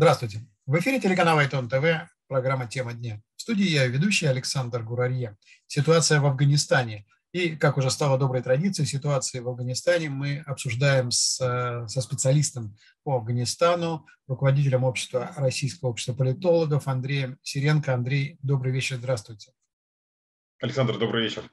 Здравствуйте. В эфире телеканала Айтон ТВ, программа «Тема дня». В студии я, ведущий Александр Гурарье. Ситуация в Афганистане. И, как уже стало доброй традицией, ситуации в Афганистане мы обсуждаем с, со специалистом по Афганистану, руководителем общества Российского общества политологов Андреем Сиренко. Андрей, добрый вечер, здравствуйте. Александр, добрый вечер.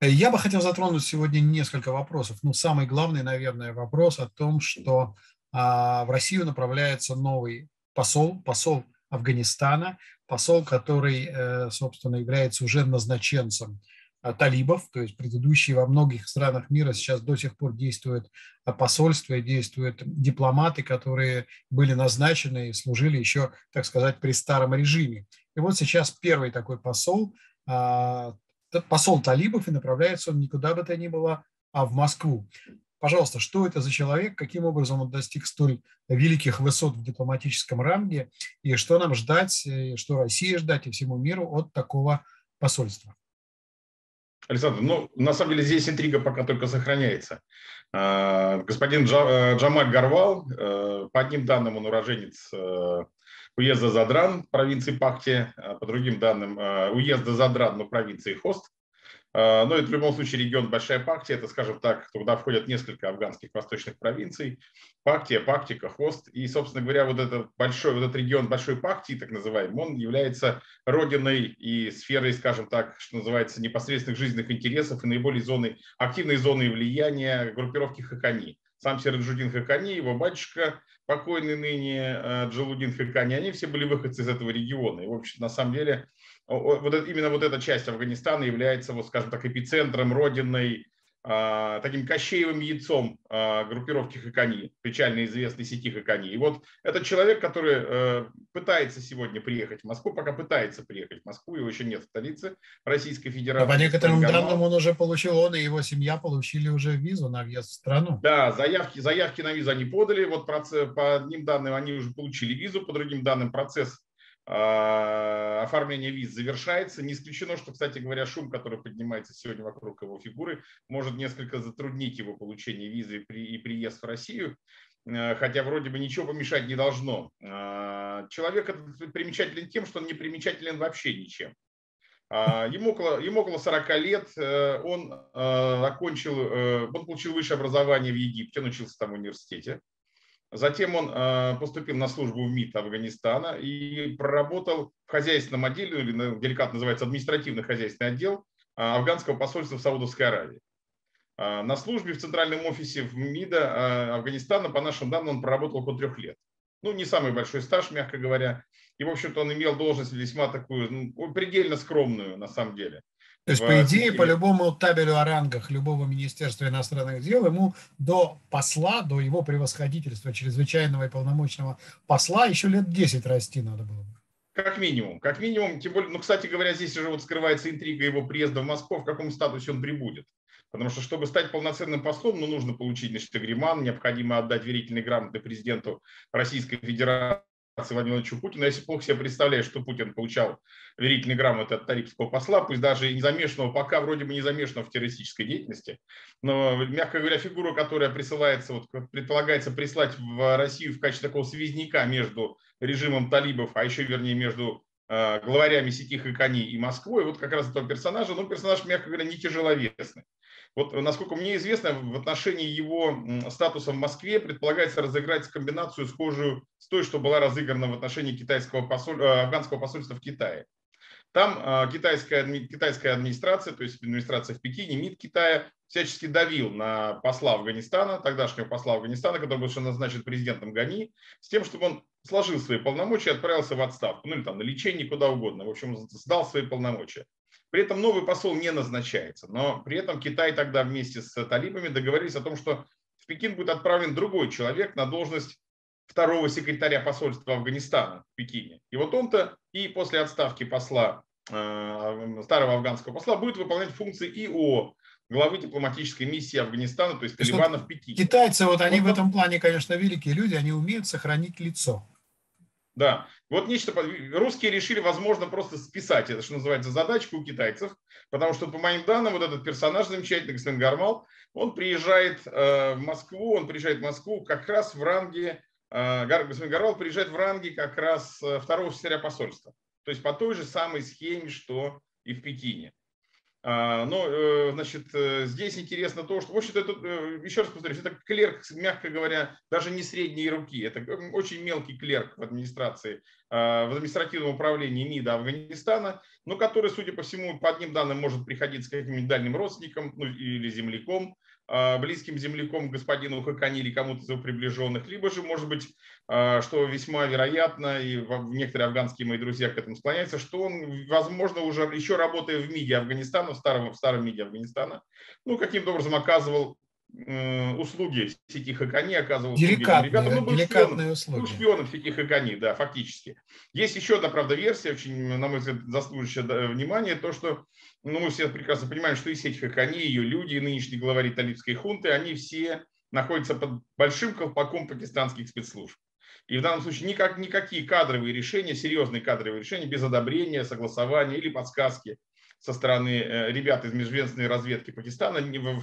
Я бы хотел затронуть сегодня несколько вопросов. Ну, самый главный, наверное, вопрос о том, что а, в Россию направляется новый посол, посол Афганистана, посол, который, э, собственно, является уже назначенцем а, талибов, то есть предыдущие во многих странах мира сейчас до сих пор действуют посольства, действуют дипломаты, которые были назначены и служили еще, так сказать, при старом режиме. И вот сейчас первый такой посол, а, посол талибов, и направляется он никуда бы то ни было, а в Москву. Пожалуйста, что это за человек, каким образом он достиг столь великих высот в дипломатическом ранге, и что нам ждать, и что России ждать и всему миру от такого посольства? Александр, ну, на самом деле здесь интрига пока только сохраняется. А, господин э, Джамаль Гарвал, э, по одним данным он уроженец э, уезда Задран, провинции Пахти, а по другим данным уезда Задран, но провинции Хост. А, но это в любом случае регион Большая Пактия, это, скажем так, туда входят несколько афганских восточных провинций. Пактия, Пактика, Хост. И, собственно говоря, вот этот большой, вот этот регион Большой Пактии, так называемый, он является родиной и сферой, скажем так, что называется, непосредственных жизненных интересов и наиболее зоны, активной зоны влияния группировки Хакани. Сам Сераджудин Хакани, его батюшка, покойный ныне э, Джалудин Хакани, они все были выходцы из этого региона. И, в общем, на самом деле, вот именно вот эта часть Афганистана является, вот, скажем так, эпицентром, родиной, таким кощеевым яйцом а, группировки Хакани, печально известной сети Хакани. И вот этот человек, который э, пытается сегодня приехать в Москву, пока пытается приехать в Москву, его еще нет в столице Российской Федерации. по некоторым данным он уже получил, он и его семья получили уже визу на въезд в страну. Да, заявки, заявки на визу они подали, вот процесс, по одним данным они уже получили визу, по другим данным процесс а, оформление виз завершается. Не исключено, что, кстати говоря, шум, который поднимается сегодня вокруг его фигуры, может несколько затруднить его получение визы и приезд в Россию, а, хотя вроде бы ничего помешать не должно. А, человек примечателен тем, что он не примечателен вообще ничем. Ему около, ему около 40 лет, э, он окончил, э, он получил высшее образование в Египте, он учился там в университете. Затем он э, поступил на службу в МИД Афганистана и проработал в хозяйственном отделе, или ну, деликатно называется административный хозяйственный отдел э, афганского посольства в Саудовской Аравии. Э, на службе в центральном офисе в МИДа Афганистана, по нашим данным, он проработал около трех лет. Ну, не самый большой стаж, мягко говоря. И, в общем-то, он имел должность весьма такую, ну, предельно скромную, на самом деле. То есть, по идее, по любому табелю о рангах любого Министерства иностранных дел ему до посла, до его превосходительства, чрезвычайного и полномочного посла еще лет 10 расти надо было бы. Как минимум, как минимум, тем более, ну, кстати говоря, здесь уже вот скрывается интрига его приезда в Москву, в каком статусе он прибудет. Потому что, чтобы стать полноценным послом, ну, нужно получить, значит, агриман, необходимо отдать верительные грамоты президенту Российской Федерации Владимира Владимировичу Путину. Если плохо себе представляешь, что Путин получал верительные грамоты от тарифского посла, пусть даже и не замешанного, пока вроде бы не замешанного в террористической деятельности, но, мягко говоря, фигура, которая присылается, вот, предполагается прислать в Россию в качестве такого связняка между режимом талибов, а еще, вернее, между э, главарями сети Хакани и Москвой, вот как раз этого персонажа, ну, персонаж, мягко говоря, не тяжеловесный. Вот, насколько мне известно, в отношении его статуса в Москве предполагается разыграть комбинацию схожую с той, что была разыграна в отношении китайского посоль... Э, афганского посольства в Китае. Там э, китайская, китайская администрация, то есть администрация в Пекине, МИД Китая, всячески давил на посла Афганистана, тогдашнего посла Афганистана, который был назначен президентом Гани, с тем, чтобы он сложил свои полномочия и отправился в отставку, ну или там на лечение, куда угодно. В общем, сдал свои полномочия. При этом новый посол не назначается, но при этом Китай тогда вместе с талибами договорились о том, что в Пекин будет отправлен другой человек на должность второго секретаря посольства Афганистана в Пекине. И вот он-то и после отставки посла, э, старого афганского посла, будет выполнять функции ИО, главы дипломатической миссии Афганистана, то есть Талибана в Пекине. Китайцы, вот они вот, в этом плане, конечно, великие люди, они умеют сохранить лицо. Да, вот нечто, русские решили, возможно, просто списать это, что называется, задачку у китайцев, потому что, по моим данным, вот этот персонаж замечательный, господин Гармал, он приезжает э, в Москву, он приезжает в Москву как раз в ранге, господин Гармал приезжает в ранге как раз э, второго секретаря посольства, то есть по той же самой схеме, что и в Пекине. А, но, э, значит, э, здесь интересно то, что, в общем-то, это, еще раз повторюсь, это клерк, мягко говоря, даже не средней руки. Это очень мелкий клерк в администрации, а, в административном управлении МИДа Афганистана, но который, судя по всему, по одним данным может приходить с каким-нибудь дальним родственником ну, или земляком, а, близким земляком господину Хакани или кому-то из его приближенных, либо же, может быть, а, что весьма вероятно, и некоторые афганские мои друзья к этому склоняются, что он, возможно, уже еще работая в МИДе Афганистана, в старом, в старом МИДе Афганистана, ну, каким-то образом оказывал услуги сети Хакани оказывал деликатные, ребятам, ну, был деликатные шпионом, услуги. Был шпионом сети Хакани, да, фактически. Есть еще одна, правда, версия, очень, на мой взгляд, заслуживающая внимания, то, что ну, мы все прекрасно понимаем, что и сеть Хакани, ее люди, нынешние главари талибской хунты, они все находятся под большим колпаком пакистанских спецслужб. И в данном случае никак, никакие кадровые решения, серьезные кадровые решения без одобрения, согласования или подсказки со стороны э, ребят из межведомственной разведки Пакистана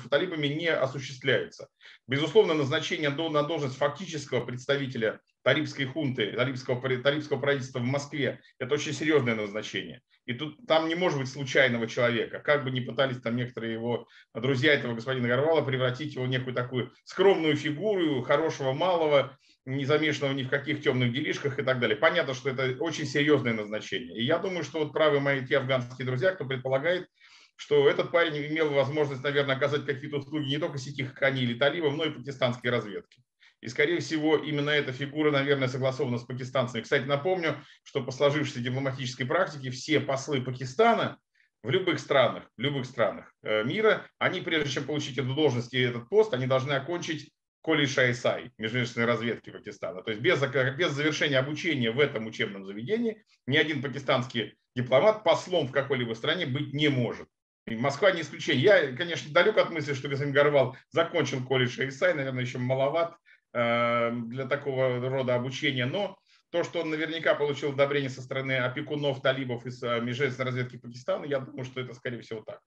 талибами не осуществляются. Безусловно, назначение на должность фактического представителя талибской хунты, талибского, талибского правительства в Москве – это очень серьезное назначение. И тут там не может быть случайного человека. Как бы ни пытались там некоторые его друзья этого господина Горвала превратить его в некую такую скромную фигуру, хорошего малого, не замешанного ни в каких темных делишках и так далее. Понятно, что это очень серьезное назначение. И я думаю, что вот правы мои те афганские друзья, кто предполагает, что этот парень имел возможность, наверное, оказать какие-то услуги не только сети Хакани или талибов, но и пакистанской разведки. И, скорее всего, именно эта фигура, наверное, согласована с пакистанцами. Кстати, напомню, что по сложившейся дипломатической практике все послы Пакистана в любых странах, в любых странах э, мира, они, прежде чем получить эту должность и этот пост, они должны окончить колледж Айсай, межведомственной разведки Пакистана. То есть без, без завершения обучения в этом учебном заведении ни один пакистанский дипломат послом в какой-либо стране быть не может. И Москва не исключение. Я, конечно, далек от мысли, что господин Горвал закончил колледж Айсай, наверное, еще маловат э, для такого рода обучения, но то, что он наверняка получил одобрение со стороны опекунов талибов из э, межведомственной разведки Пакистана, я думаю, что это, скорее всего, так.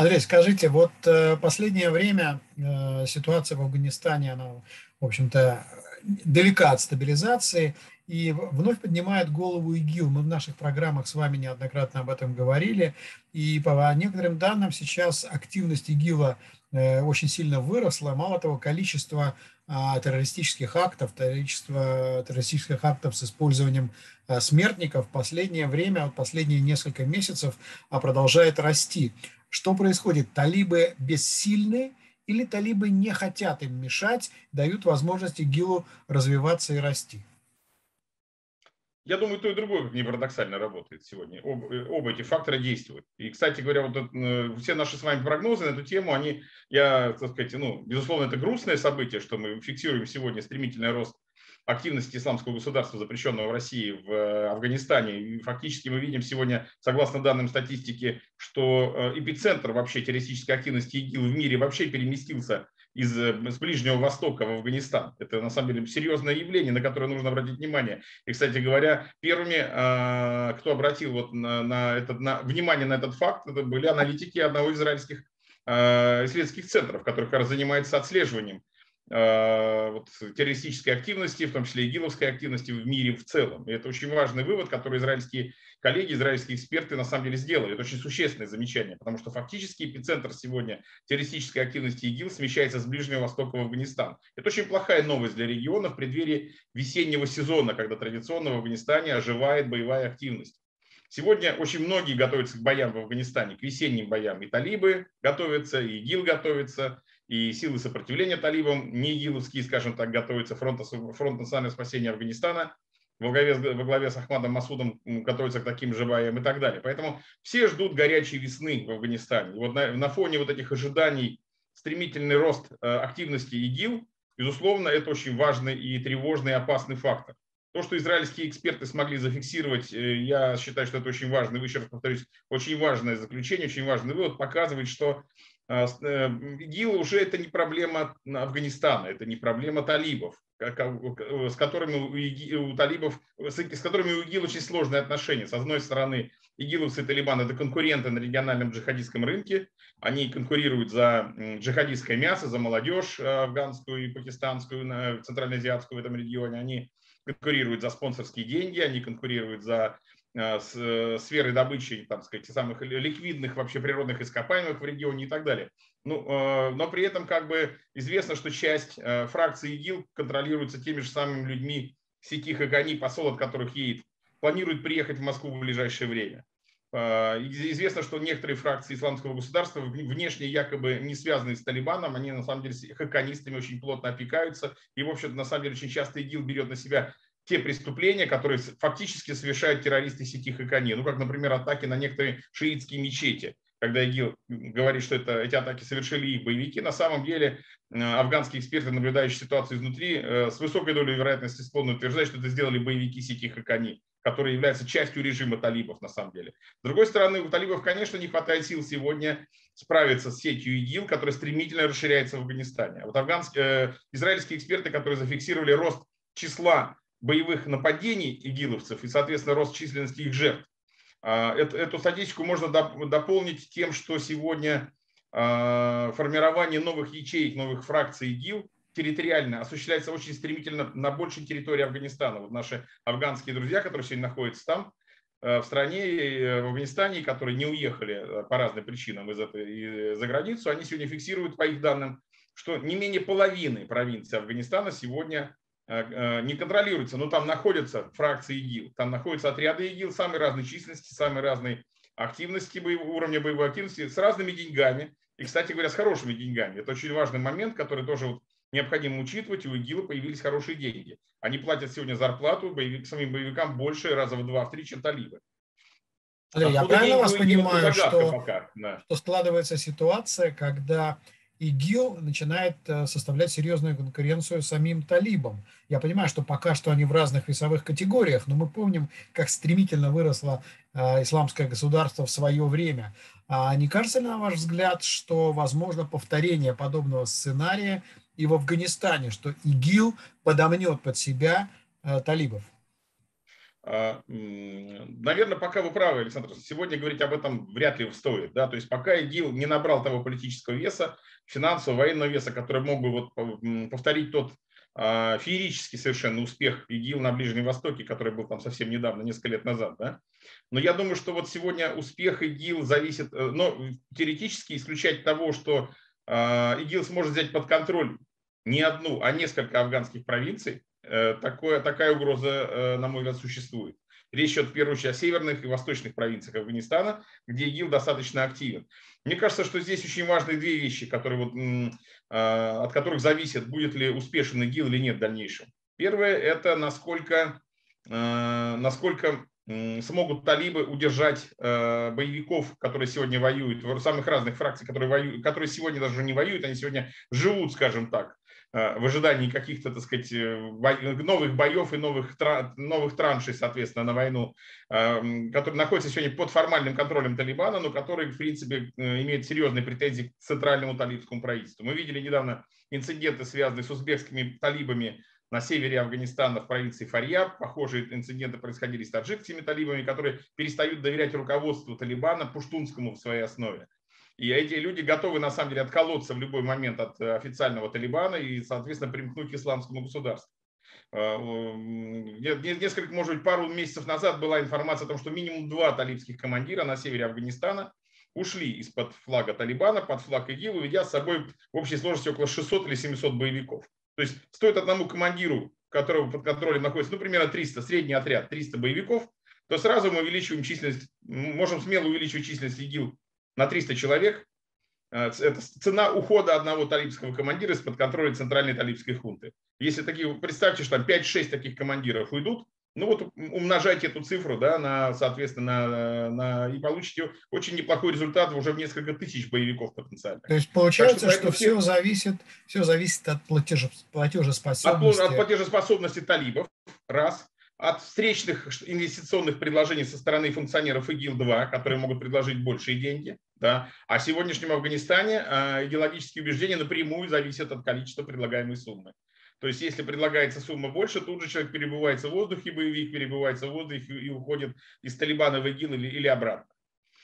Андрей, скажите, вот э, последнее время э, ситуация в Афганистане, она, в общем-то, далека от стабилизации и вновь поднимает голову ИГИЛ. Мы в наших программах с вами неоднократно об этом говорили. И по некоторым данным сейчас активность ИГИЛа очень сильно выросла. Мало того, количество а, террористических актов, количество террористических актов с использованием смертников в последнее время, последние несколько месяцев а, продолжает расти. Что происходит? Талибы бессильны или талибы не хотят им мешать, дают возможность ИГИЛу развиваться и расти? Я думаю, то и другое, как ни парадоксально, работает сегодня. Об, э, оба эти фактора действуют. И, кстати говоря, вот э, все наши с вами прогнозы на эту тему, они, я, так сказать, ну, безусловно, это грустное событие, что мы фиксируем сегодня стремительный рост активности исламского государства, запрещенного в России, в э, Афганистане. И фактически мы видим сегодня, согласно данным статистики, что эпицентр вообще террористической активности ИГИЛ в мире вообще переместился из э, с Ближнего Востока в Афганистан. Это на самом деле серьезное явление, на которое нужно обратить внимание. И, кстати говоря, первыми, кто обратил вот на, на этот, на, внимание на этот факт, это были аналитики одного из израильских исследовательских центров, который как раз занимается отслеживанием вот, террористической активности, в том числе игиловской активности в мире в целом. И это очень важный вывод, который израильские коллеги, израильские эксперты на самом деле сделали. Это очень существенное замечание, потому что фактически эпицентр сегодня террористической активности ИГИЛ смещается с Ближнего Востока в Афганистан. Это очень плохая новость для региона в преддверии весеннего сезона, когда традиционно в Афганистане оживает боевая активность. Сегодня очень многие готовятся к боям в Афганистане, к весенним боям. И талибы готовятся, и ИГИЛ готовится, и силы сопротивления талибам, не игиловские, скажем так, готовятся фронт, фронт национального спасения Афганистана, во главе, во главе с Ахмадом Масудом готовятся к таким же боям и так далее. Поэтому все ждут горячей весны в Афганистане. И вот на, на фоне вот этих ожиданий стремительный рост э, активности ИГИЛ, безусловно, это очень важный и тревожный и опасный фактор. То, что израильские эксперты смогли зафиксировать, э, я считаю, что это очень важно. Еще раз повторюсь, очень важное заключение, очень важный вывод, показывает, что ИГИЛ уже это не проблема Афганистана, это не проблема талибов, с которыми у, у талибов, с которыми у ИГИЛ очень сложные отношения. С одной стороны, игиловцы и Талибан – это конкуренты на региональном джихадистском рынке. Они конкурируют за джихадистское мясо, за молодежь э, афганскую и пакистанскую, центральноазиатскую в этом регионе. Они конкурируют за спонсорские деньги, они конкурируют за э, э, сферы добычи, там сказать, самых ликвидных вообще природных ископаемых в регионе и так далее. Ну, но при этом как бы известно, что часть фракции ИГИЛ контролируется теми же самыми людьми Сиких и посол от которых едет, планирует приехать в Москву в ближайшее время. А, известно, что некоторые фракции исламского государства, внешне якобы не связанные с Талибаном, они на самом деле с хаканистами очень плотно опекаются. И, в общем-то, на самом деле очень часто ИГИЛ берет на себя те преступления, которые фактически совершают террористы сети Хакани. Ну, как, например, атаки на некоторые шиитские мечети. Когда ИГИЛ говорит, что это, эти атаки совершили их боевики, на самом деле э, афганские эксперты, наблюдающие ситуацию изнутри, э, с высокой долей вероятности склонны утверждать, что это сделали боевики сети Хакани который является частью режима талибов на самом деле. С другой стороны, у талибов, конечно, не хватает сил сегодня справиться с сетью ИГИЛ, которая стремительно расширяется в Афганистане. А вот афганские, э, израильские эксперты, которые зафиксировали рост числа боевых нападений игиловцев и, соответственно, рост численности их жертв, э, эту, статистику можно дополнить тем, что сегодня э, формирование новых ячеек, новых фракций ИГИЛ территориально осуществляется очень стремительно на большей территории Афганистана. Вот наши афганские друзья, которые сегодня находятся там, э, в стране, э, в Афганистане, которые не уехали э, по разным причинам из этой, за границу, они сегодня фиксируют, по их данным, что не менее половины провинции Афганистана сегодня не контролируется, но там находятся фракции ИГИЛ, там находятся отряды ИГИЛ самой разной численности, самой разной активности, уровня боевой активности, с разными деньгами, и, кстати говоря, с хорошими деньгами. Это очень важный момент, который тоже вот необходимо учитывать, у ИГИЛа появились хорошие деньги. Они платят сегодня зарплату боевик, самим боевикам больше раза в два, в три, чем талибы. Андрей, я правильно вас понимаю, что, пока, да. что складывается ситуация, когда ИГИЛ начинает э, составлять серьезную конкуренцию самим талибам. Я понимаю, что пока что они в разных весовых категориях, но мы помним, как стремительно выросло э, исламское государство в свое время. А не кажется ли, на ваш взгляд, что возможно повторение подобного сценария и в Афганистане, что ИГИЛ подомнет под себя э, талибов? А, Наверное, пока вы правы, Александр. Сегодня говорить об этом вряд ли стоит. Да? То есть пока ИГИЛ не набрал того политического веса, финансового, военного веса, который мог бы вот повторить тот а, феерический совершенно успех ИГИЛ на Ближнем Востоке, который был там совсем недавно, несколько лет назад. Да? Но я думаю, что вот сегодня успех ИГИЛ зависит, э, но теоретически исключать того, что а, ИГИЛ сможет взять под контроль не одну, а несколько афганских провинций, такое, такая угроза, э, на мой взгляд, существует. Речь идет в первую очередь о северных и восточных провинциях Афганистана, где ИГИЛ достаточно активен. Мне кажется, что здесь очень важны две вещи, которые вот, а, от которых зависит, будет ли успешен ИГИЛ или нет в дальнейшем. Первое – это насколько, насколько смогут талибы удержать э, боевиков, которые сегодня воюют, самых разных фракций, которые, воюют, которые сегодня даже не воюют, они сегодня живут, скажем так, э, в ожидании каких-то, так сказать, э, новых боев и новых, новых траншей, соответственно, на войну, которые находятся сегодня под формальным контролем Талибана, но которые, в принципе, имеют серьезные претензии к центральному талибскому правительству. Мы видели недавно инциденты, связанные с узбекскими талибами, на севере Афганистана в провинции Фарьяб. Похожие инциденты происходили с таджикскими талибами, которые перестают доверять руководству Талибана, пуштунскому в своей основе. И эти люди готовы, на самом деле, отколоться в любой момент от э, официального Талибана и, соответственно, примкнуть к исламскому государству. Э, несколько, может быть, пару месяцев назад была информация о том, что минимум два талибских командира на севере Афганистана ушли из-под флага Талибана под флаг ИГИЛ, уведя с собой в общей сложности около 600 или 700 боевиков. То есть стоит одному командиру, которого под контролем находится, ну, примерно 300, средний отряд, 300 боевиков, то сразу мы увеличиваем численность, можем смело увеличивать численность ИГИЛ на 300 человек. Э, это цена ухода одного талибского командира из-под контроля центральной талибской хунты. Если такие, представьте, что там 5-6 таких командиров уйдут, ну вот умножайте эту цифру, да, на, соответственно, на, на, и получите очень неплохой результат уже в несколько тысяч боевиков потенциально. То есть получается, так что, что все зависит, все зависит от платеж, платежеспособности. От, от платежеспособности талибов, раз. От встречных инвестиционных предложений со стороны функционеров ИГИЛ-2, которые могут предложить большие деньги. Да. А в сегодняшнем Афганистане э, идеологические убеждения напрямую зависят от количества предлагаемой суммы. То есть, если предлагается сумма больше, тут же человек перебывается в воздухе, боевик перебывается в воздухе и уходит из Талибана в ИГИЛ или, или обратно.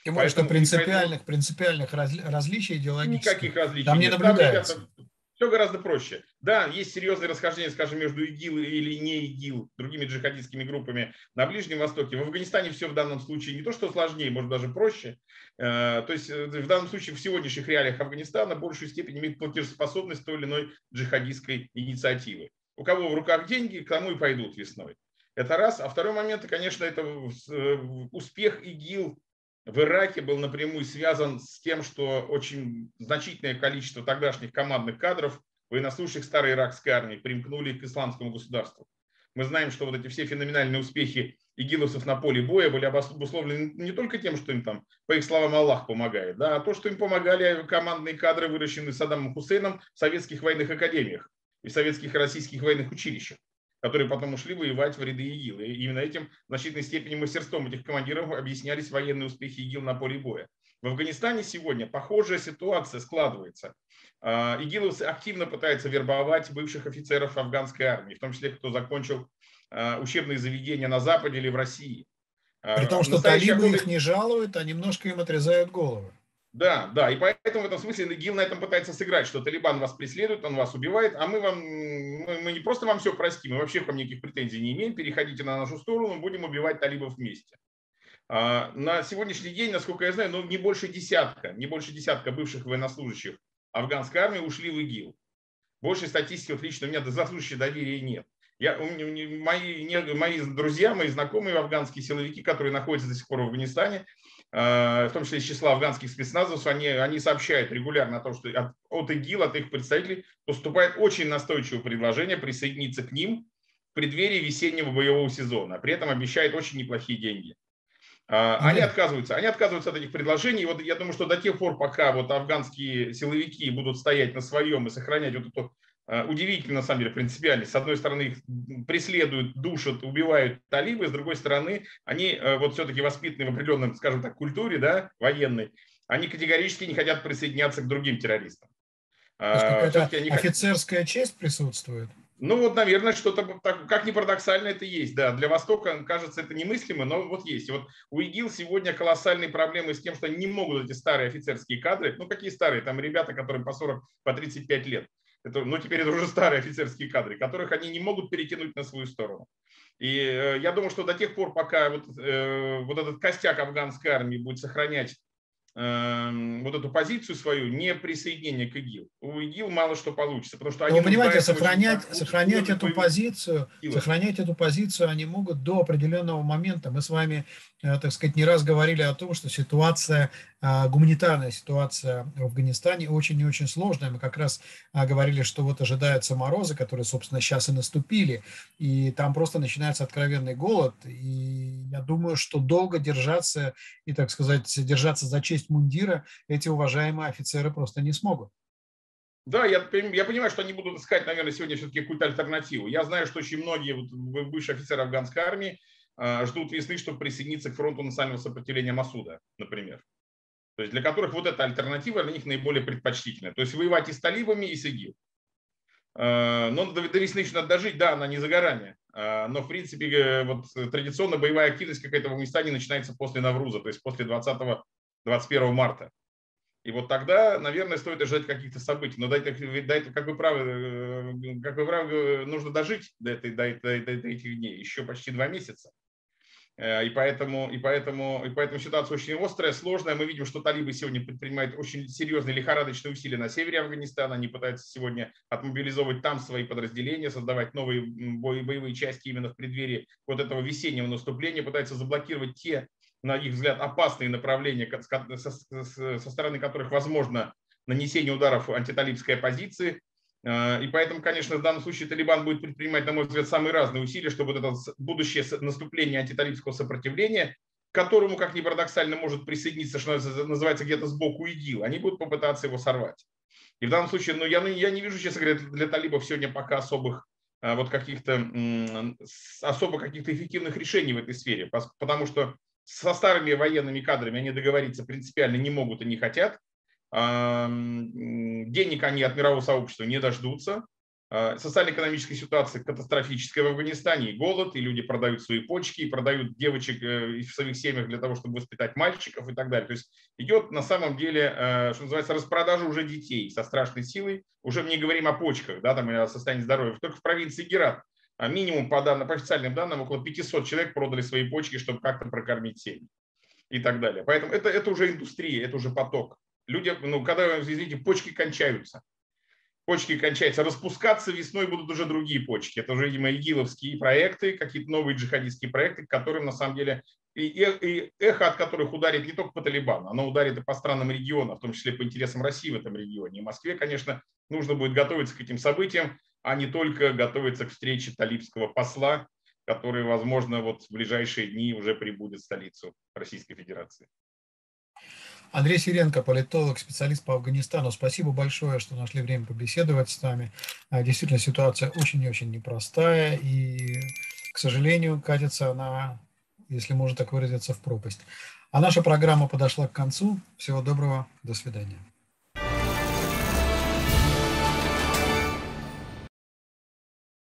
Тем более, что принципиальных, поэтому... принципиальных различий идеологических Никаких различий там не наблюдается. Там, ребята, все гораздо проще. Да, есть серьезные расхождения, скажем, между ИГИЛ или не ИГИЛ, другими джихадистскими группами на Ближнем Востоке. В Афганистане все в данном случае не то, что сложнее, может даже проще. Э, то есть э, в данном случае в сегодняшних реалиях Афганистана большую степень имеет платежеспособность той или иной джихадистской инициативы. У кого в руках деньги, к тому и пойдут весной. Это раз. А второй момент, конечно, это э, успех ИГИЛ в Ираке был напрямую связан с тем, что очень значительное количество тогдашних командных кадров, военнослужащих старой иракской армии, примкнули к исламскому государству. Мы знаем, что вот эти все феноменальные успехи игиловцев на поле боя были обусловлены не только тем, что им там, по их словам, Аллах помогает, да, а то, что им помогали командные кадры, выращенные Саддамом Хусейном в советских военных академиях и советских и российских военных училищах которые потом ушли воевать в ряды ИГИЛ. И именно этим в значительной степени мастерством этих командиров объяснялись военные успехи ИГИЛ на поле боя. В Афганистане сегодня похожая ситуация складывается. А, игиловцы активно пытаются вербовать бывших офицеров афганской армии, в том числе, кто закончил а, учебные заведения на Западе или в России. А, При том, что талибы их не жалуют, а немножко им отрезают головы. Да, да, и поэтому в этом смысле ИГИЛ на этом пытается сыграть, что Талибан вас преследует, он вас убивает, а мы вам, мы, не просто вам все простим, мы вообще к вам никаких претензий не имеем, переходите на нашу сторону, будем убивать талибов вместе. А, на сегодняшний день, насколько я знаю, ну, не больше десятка, не больше десятка бывших военнослужащих афганской армии ушли в ИГИЛ. Больше статистики вот лично у меня заслуживающего доверия нет. Я, мои, не, мои друзья, мои знакомые афганские силовики, которые находятся до сих пор в Афганистане, в том числе из числа афганских спецназовцев, они, они сообщают регулярно о том, что от, от ИГИЛ, от их представителей поступает очень настойчивое предложение присоединиться к ним в преддверии весеннего боевого сезона. При этом обещают очень неплохие деньги. Э, они отказываются, они отказываются от этих предложений. И вот я думаю, что до тех пор, пока вот афганские силовики будут стоять на своем и сохранять вот эту Э, удивительно, на самом деле, принципиальность. С одной стороны, их преследуют, душат, убивают талибы, с другой стороны, они э, вот все-таки воспитаны в определенном, скажем так, культуре да, военной, они категорически не хотят присоединяться к другим террористам. А, какая-то офицерская хотят... честь присутствует? Ну вот, наверное, что-то, как ни парадоксально, это есть. Да, для Востока, кажется, это немыслимо, но вот есть. Вот у ИГИЛ сегодня колоссальные проблемы с тем, что они не могут эти старые офицерские кадры, ну какие старые, там ребята, которым по 40, по 35 лет, это, ну, теперь это уже старые офицерские кадры, которых они не могут перетянуть на свою сторону. И э, я думаю, что до тех пор, пока вот, э, вот этот костяк афганской армии будет сохранять Эм, вот эту позицию свою не присоединение к ИГИЛ. У ИГИЛ мало что получится, потому что они... Вы понимаете, сохранять, сохранять эту позицию, сохранять эту позицию они могут до определенного момента. Мы с вами, э, так сказать, не раз говорили о том, что ситуация, э, гуманитарная ситуация в Афганистане очень и очень сложная. Мы как раз э, говорили, что вот ожидаются морозы, которые, собственно, сейчас и наступили, и там просто начинается откровенный голод. И я думаю, что долго держаться и, так сказать, держаться за честь мундира эти уважаемые офицеры просто не смогут. Да, я, я понимаю, что они будут искать, наверное, сегодня все-таки какую-то альтернативу. Я знаю, что очень многие бывшие офицеры афганской армии э, ждут весны, чтобы присоединиться к фронту национального сопротивления Масуда, например. То есть для которых вот эта альтернатива для них наиболее предпочтительная. То есть воевать и с талибами, и с ИГИЛ. Э, но до, до весны еще надо дожить, да, она не за горами. Э, но, в принципе, э, вот традиционно боевая активность какая-то в Афганистане начинается после Навруза, то есть после 20 21 марта. И вот тогда, наверное, стоит ожидать каких-то событий. Но до до как, вы правы, как вы правы, нужно дожить до, этой, до, до, до этих дней. Еще почти два месяца. Э, и поэтому, и, поэтому, и поэтому ситуация очень острая, сложная. Мы видим, что талибы сегодня предпринимают очень серьезные лихорадочные усилия на севере Афганистана. Они пытаются сегодня отмобилизовать там свои подразделения, создавать новые боевые части именно в преддверии вот этого весеннего наступления, пытаются заблокировать те на их взгляд, опасные направления, со стороны которых возможно нанесение ударов антиталибской оппозиции. Э, и поэтому, конечно, в данном случае Талибан будет предпринимать, на мой взгляд, самые разные усилия, чтобы вот это будущее наступление антиталибского сопротивления, к которому, как ни парадоксально, может присоединиться, что называется, где-то сбоку ИГИЛ, они будут попытаться его сорвать. И в данном случае, ну, я, ну, я не вижу, честно говоря, для талибов сегодня пока особых вот каких-то особо каких-то эффективных решений в этой сфере, потому что со старыми военными кадрами они договориться принципиально не могут и не хотят. Денег они от мирового сообщества не дождутся. А, социально-экономическая ситуация катастрофическая в Афганистане, и голод, и люди продают свои почки, и продают девочек э, в своих семьях для того, чтобы воспитать мальчиков и так далее. То есть идет на самом деле, э, что называется, распродажа уже детей со страшной силой. Уже не говорим о почках, да, там, о состоянии здоровья. Только в провинции Герат а минимум по, данным, по официальным данным около 500 человек продали свои почки, чтобы как-то прокормить семьи и так далее. Поэтому это, это уже индустрия, это уже поток. Люди, ну, когда, извините, почки кончаются, почки кончаются, распускаться весной будут уже другие почки. Это уже, видимо, игиловские проекты, какие-то новые джихадистские проекты, к которым на самом деле и, и эхо от которых ударит не только по Талибану, оно ударит и по странам региона, в том числе по интересам России в этом регионе. И Москве, конечно, нужно будет готовиться к этим событиям, а не только готовиться к встрече талибского посла, который, возможно, вот в ближайшие дни уже прибудет в столицу Российской Федерации. Андрей Сиренко, политолог, специалист по Афганистану. Спасибо большое, что нашли время побеседовать с нами. А, действительно, ситуация очень и очень непростая, и, к сожалению, катится она, если можно так выразиться, в пропасть. А наша программа подошла к концу. Всего доброго, до свидания.